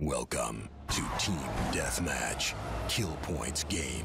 Welcome to Team Deathmatch Kill Points Game.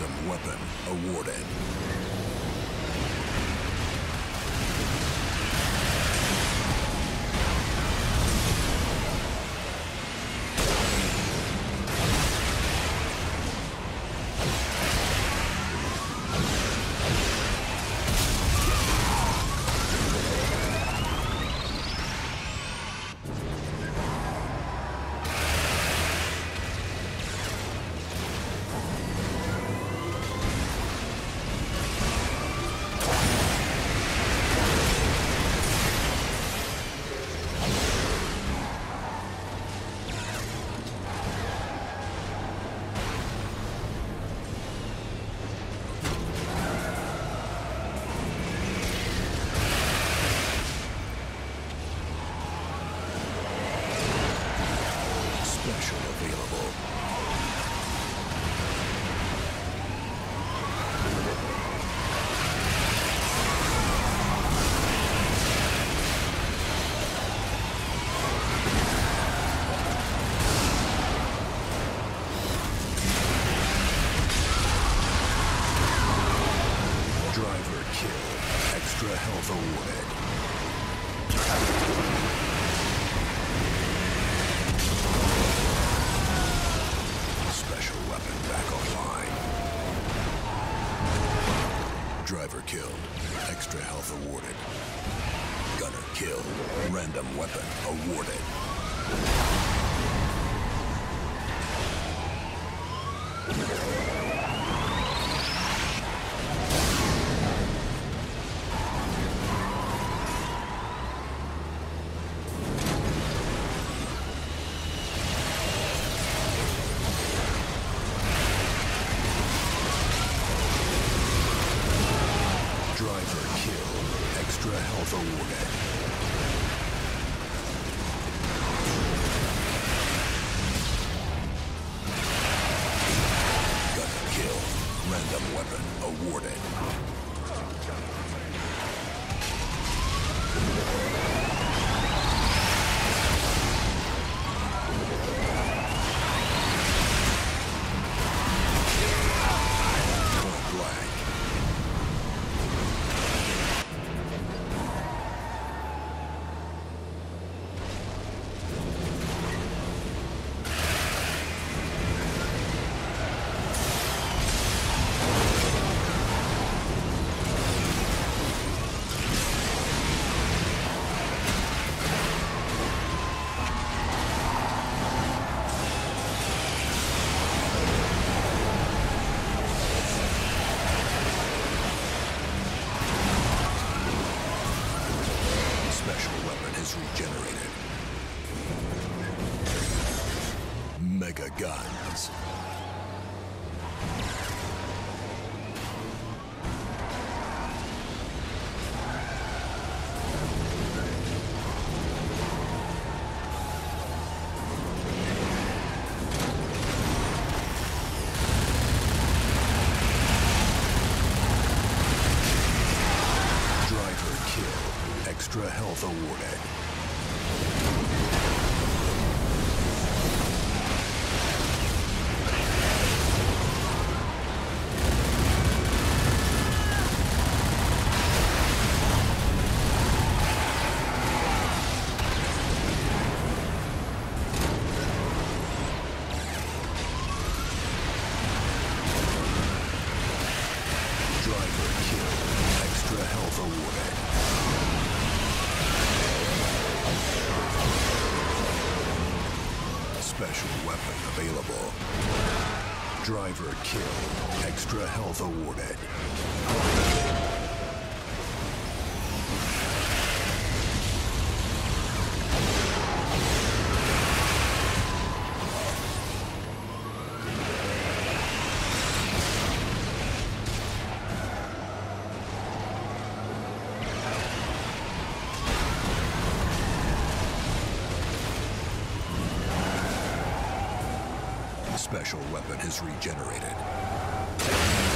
Random weapon awarded. Health. Special weapon back online. Driver killed. Extra health awarded. Gunner killed. Random weapon awarded. Driver Random weapon awarded. Extra health awarded. Weapon available. Driver kill. Extra health awarded. Special weapon has regenerated.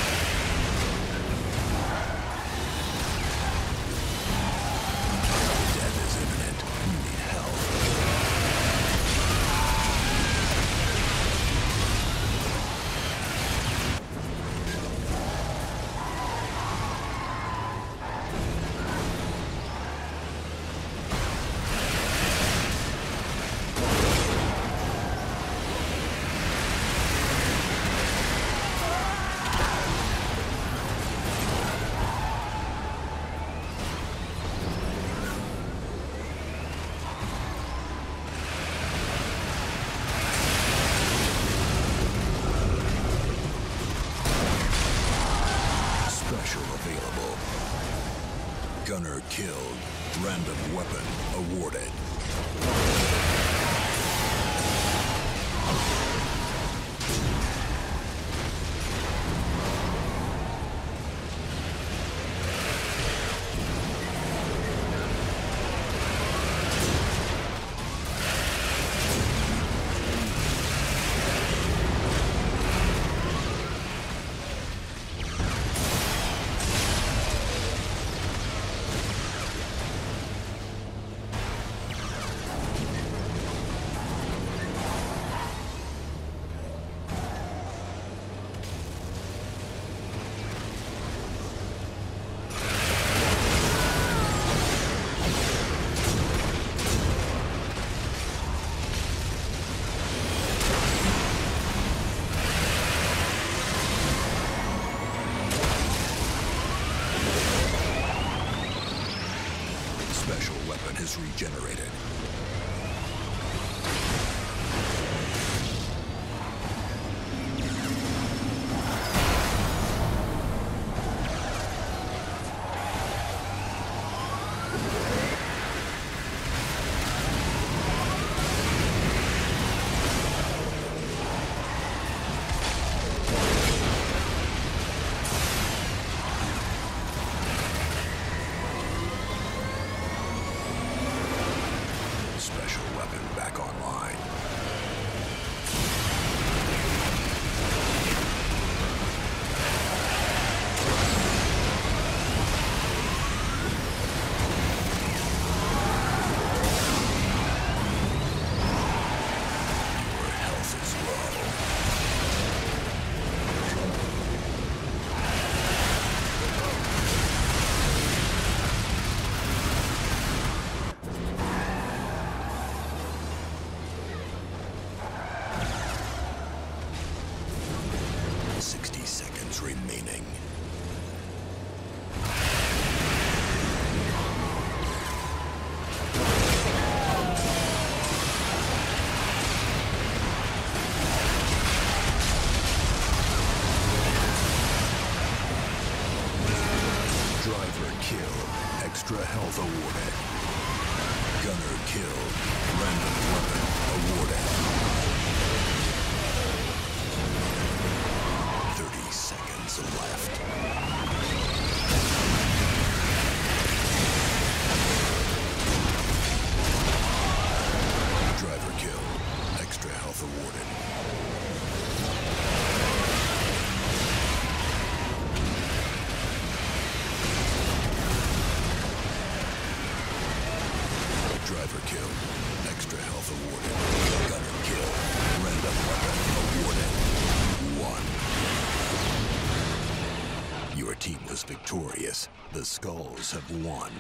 Gunner killed. Random weapon awarded. Is regenerated. Health awarded. Gunner killed. Random weapon awarded. 30 seconds left. Victorious. The Skulls have won.